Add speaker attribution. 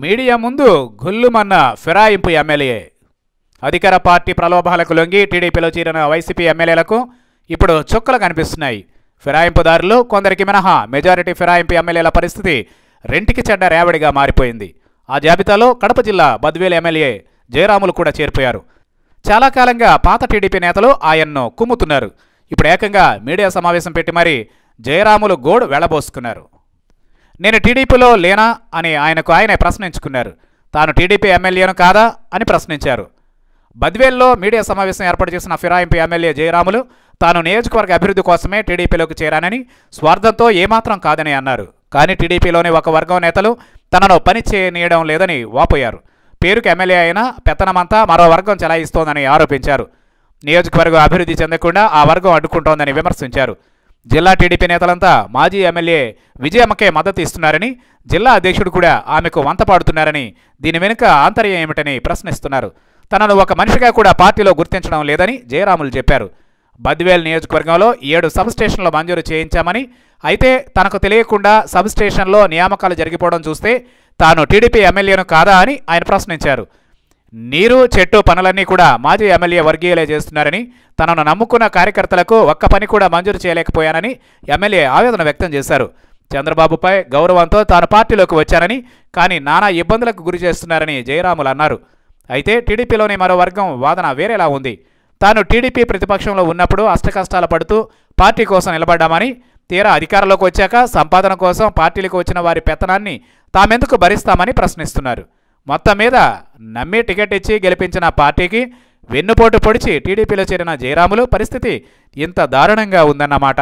Speaker 1: Media ముందు గుల్లుమన్న ఫిరాయింపు MLA. అధికార party ప్రలోభాలకు లొంగి టీడీపీలో చేరిన వైసీపీ ఎమ్మెల్యేలకు ఇప్పుడు చుక్కలు కనిపిస్తున్నాయి. ఫిరాయింపుదారులు కొందరికి మినహా మెజారిటీ ఫిరాయింపు ఎమ్మెల్యేల పరిస్థితి రెంటికి చెడ్డ రేవడిగా మారిపోయింది. ఆ జాబితాలో కడప జిల్లా బద్వేలు ఎమ్మెల్యే జయరాములు కూడా చేరిపోయారు. చాలా కాలంగా పాత టీడీపీ నేతలు ఆయన్ను కుమ్ముతున్నారు. ఇప్పుడు ఏకంగా మీడియా సమావేశం పెట్టి మరీ జయరాములు గోడు వెళ్ళబోసుకున్నారు. నేను టీడీపీలో లేనా అని ఆయనకు ఆయనే ప్రశ్నించుకున్నారు. తాను టీడీపీ ఎమ్మెల్యేను కాదా అని ప్రశ్నించారు. బద్వేల్లో మీడియా సమావేశం ఏర్పాటు చేసిన ఫిరాయింపు ఎమ్మెల్యే జయరాములు తాను నియోజకవర్గ అభివృద్ధి కోసమే టీడీపీలోకి చేరానని స్వార్థంతో ఏమాత్రం కాదని అన్నారు. కానీ టీడీపీలోని ఒక వర్గం నేతలు తనను పని చేయనీయడం లేదని వాపోయారు. పేరుకు ఎమ్మెల్యే అయినా పెత్తనమంతా మరో వర్గం చెలాయిస్తోందని ఆరోపించారు. నియోజకవర్గం అభివృద్ధి చెందకుండా ఆ వర్గం అడ్డుకుంటోందని విమర్శించారు. జిల్లా టీడీపీ నేతలంతా మాజీ ఎమ్మెల్యే విజయమ్మకే మద్దతు ఇస్తున్నారని జిల్లా అధ్యక్షుడు కూడా ఆమెకు వంత పాడుతున్నారని దీని వెనుక ఆంతర్యం ఏమిటని ప్రశ్నిస్తున్నారు. తనను ఒక మనిషిగా కూడా పార్టీలో గుర్తించడం లేదని జయరాములు చెప్పారు. బద్వేల్ నియోజకవర్గంలో ఏడు సబ్ స్టేషన్లు మంజూరు చేయించామని అయితే తనకు తెలియకుండా సబ్ స్టేషన్లో నియామకాలు జరిగిపోవడం చూస్తే తాను టీడీపీ ఎమ్మెల్యేను కాదా అని ఆయన ప్రశ్నించారు. నీరు చెట్టు పనులన్నీ కూడా మాజీ ఎమ్మెల్యే వర్గీయులే చేస్తున్నారని తనను నమ్ముకున్న కార్యకర్తలకు ఒక్క పని కూడా మంజూరు చేయలేకపోయానని ఎమ్మెల్యే ఆవేదన వ్యక్తం చేశారు. చంద్రబాబుపై గౌరవంతో తాను పార్టీలోకి వచ్చానని కానీ నానా ఇబ్బందులకు గురి చేస్తున్నారని జయరాములు అన్నారు. అయితే టీడీపీలోని మరో వర్గం వాదన వేరేలా ఉంది. తాను టీడీపీ ప్రతిపక్షంలో ఉన్నప్పుడు అష్టకష్టాలు పడుతూ పార్టీ కోసం నిలబడ్డామని తీరా అధికారంలోకి వచ్చాక సంపాదన కోసం పార్టీలకు వచ్చిన వారి పెత్తనాన్ని తామెందుకు భరిస్తామని ప్రశ్నిస్తున్నారు. మొత్తం మీద నమ్మి టికెట్ ఇచ్చి గెలిపించిన పార్టీకి వెన్నుపోటు పొడిచి టీడీపీలో చేరిన జయరాములు పరిస్థితి ఇంత దారుణంగా ఉందన్నమాట.